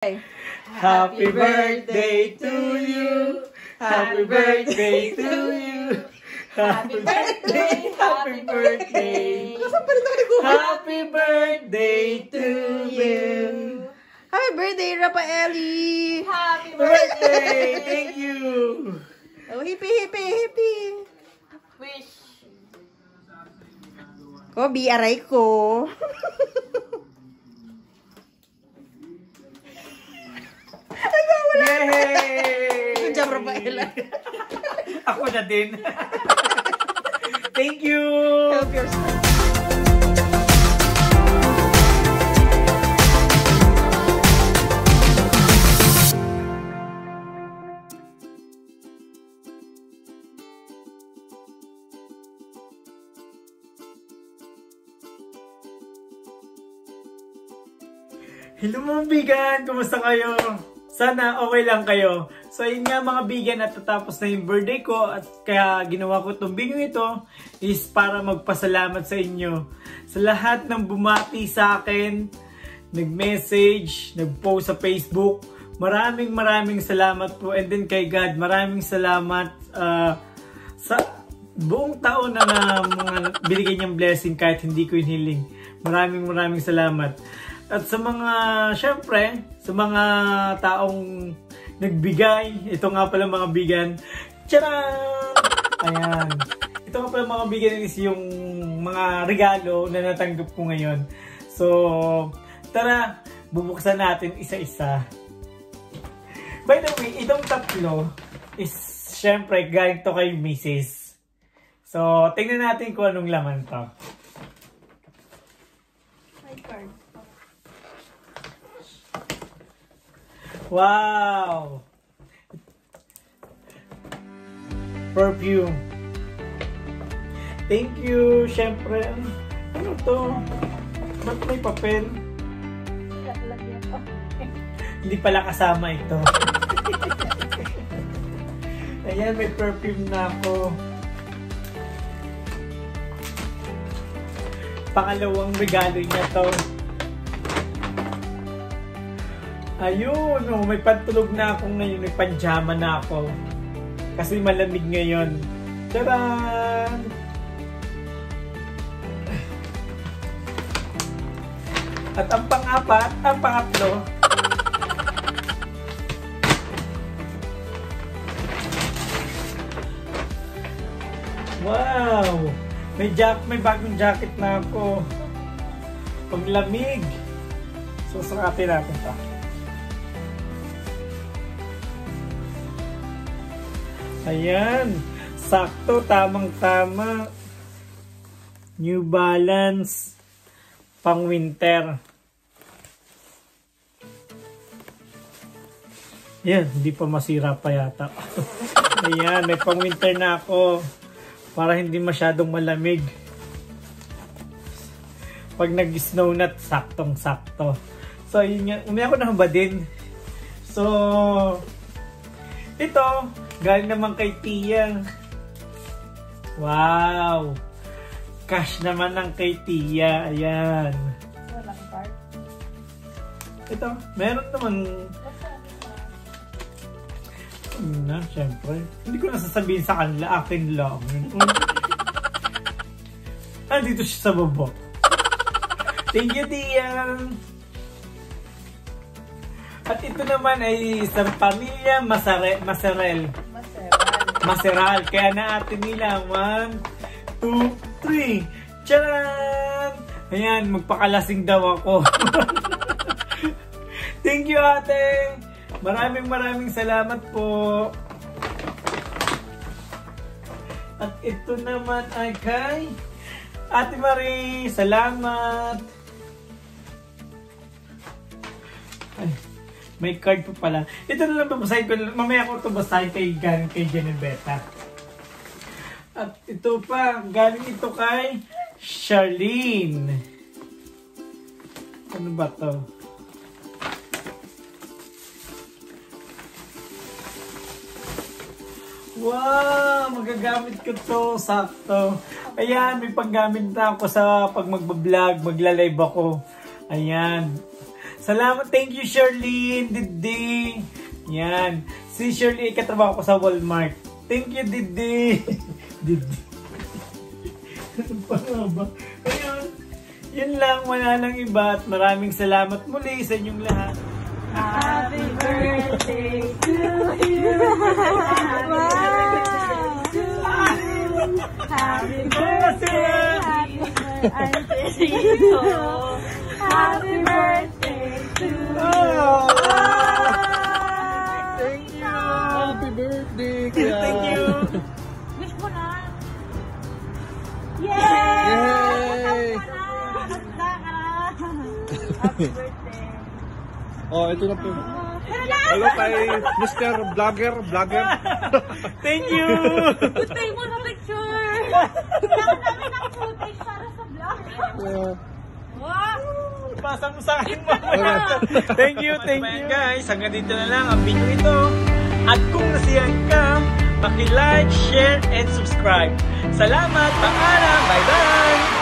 Happy birthday to you. Happy birthday to you. Happy birthday, happy birthday. Happy birthday to you. Happy birthday, Rafaeli! Happy Birthday, thank you. Oh, hippie, hippie, hippie! Wish. Kobe, aray ko. Yay! Good job, Rafaela. Ako na din. Thank you. Help yourself. Hello mga bigan! Kumusta kayo? Sana okay lang kayo. So yun nga mga bigan at tatapos na yung birthday ko at kaya ginawa ko itong video ito is para magpasalamat sa inyo. Sa lahat ng bumati sa akin, nag-message, nag-post sa Facebook. Maraming maraming salamat po and then kay God maraming salamat uh, sa buong taon na, na mga binigay niyang blessing kahit hindi ko hiniling. Maraming maraming salamat. At sa mga, syempre, sa mga taong nagbigay, ito nga pala mga bigan, tcharan! Ayan. Ito nga pala mga bigan is yung mga regalo na natanggap ko ngayon. So, tara, bubuksan natin isa-isa. By the way, itong tatlo is syempre galing to kay Mrs. So, tingnan natin kung anong laman to. My card. Wow! Perfume. Thank you. Siyempre, ano to? Ba't may papel? Hindi pala kasama ito. Ayan, may perfume na ako. Pangalawang regalo niya to. Ayun, oh, may pantulog na ako ngayon, may panjama na ako. Kasi malamig ngayon. Tadaan! At ang pang-apat, ang pangatlo, Wow! May jack, may bagong jacket na ako. Paglamig. Susukatin natin to. Ayan. Sakto, tamang-tama. New Balance. Pang winter. Yan, hindi pa masira pa yata. Ayan, may pang winter na ako. Para hindi masyadong malamig. Pag nag-snow na, saktong-sakto. So, yun nga. Umaya na ba din? So, ito, galing naman kay Tia. Wow! Cash naman ng kay Tia. Ayan. Walang card. Ito, meron naman? Yun na, syempre. Hindi ko nasasabihin sa kanila, akin lang. Andito siya sa baba. Thank you, Tiang! At ito naman ay isang pamilya masare, masarel. Maseral. Kaya na ate nila. One, two, three. Charan! Ayan, magpakalasing daw ako. Thank you, ate! Maraming maraming salamat po. At ito naman ay kay Ate Marie. Salamat! May card pa pala. Ito na lang babasahin ko. Mamaya ko ito basahin kay, kay Geneveta. At ito pa, galing ito kay Charlene. Ano ba to? Wow! Magagamit ko to. Sakto. Ayan, may panggamit na ako sa pag magbablog, magla-live ako. Ayan. Salamat. Thank you, Shirley. Didi. Yan. Si Shirley, katrabaho ko sa Walmart. Thank you, Didi. Didi. Ano ba? Ayun. Yun lang. Wala nang iba. At maraming salamat muli sa inyong lahat. Happy birthday to you. Happy birthday. Happy birthday to you. Happy birthday to you. Oh! Thank you! Happy birthday! Thank you. Wish mo na. Yay! Happy birthday. Oh, ito na po. Hello kay Mr. Vlogger, Vlogger. Thank you. Take mo na picture. Kailangan namin ng footage para sa vlog. Yeah. Pasa mo sa akin Thank you, thank you. guys, hanggang dito na lang ang video ito. At kung nasiyahan ka, paki-like, share, and subscribe. Salamat, paalam, bye-bye!